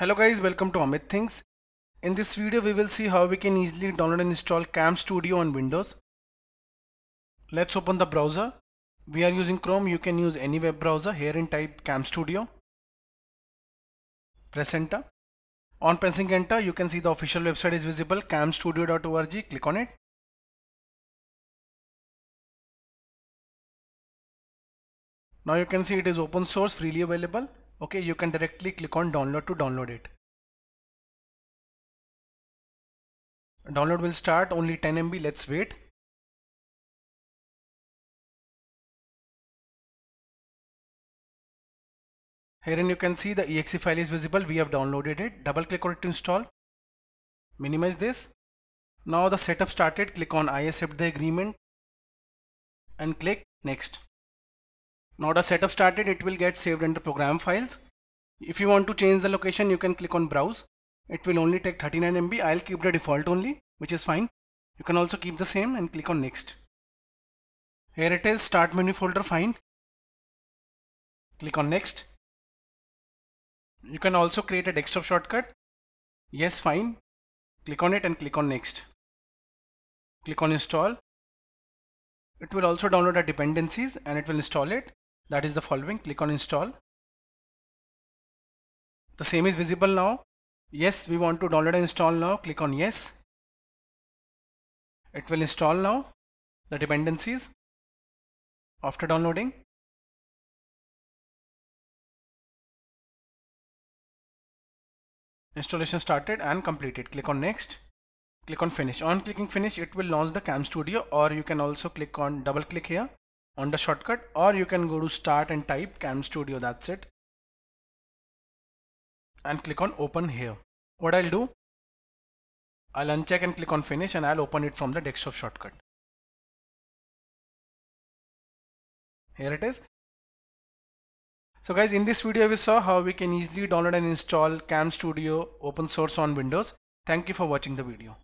Hello guys, welcome to Amit Thinks. In this video we will see how we can easily download and install Cam Studio on Windows. Let's open the browser. We are using Chrome, you can use any web browser. Here in type Cam Studio. Press enter. On pressing enter you can see the official website is visible camstudio.org. Click on it. Now you can see it is open source freely available. Okay, you can directly click on download to download it. Download will start only 10 MB. Let's wait. Herein you can see the exe file is visible. We have downloaded it. Double click on it to install. Minimize this. Now the setup started. Click on I accept the agreement and click next. Now the setup started, it will get saved under program files. If you want to change the location, you can click on browse. It will only take 39 MB. I'll keep the default only, which is fine. You can also keep the same and click on next. Here it is, start menu folder, fine. Click on next. You can also create a desktop shortcut. Yes, fine. Click on it and click on next. Click on install. It will also download the dependencies and it will install it that is the following. Click on install. The same is visible now. Yes we want to download and install now. Click on yes. It will install now. The dependencies after downloading. Installation started and completed. Click on next. Click on finish. On clicking finish it will launch the cam studio or you can also click on double click here on the shortcut or you can go to start and type cam studio that's it and click on open here. What I'll do I'll uncheck and click on finish and I'll open it from the desktop shortcut. Here it is. So guys in this video we saw how we can easily download and install cam studio open source on windows. Thank you for watching the video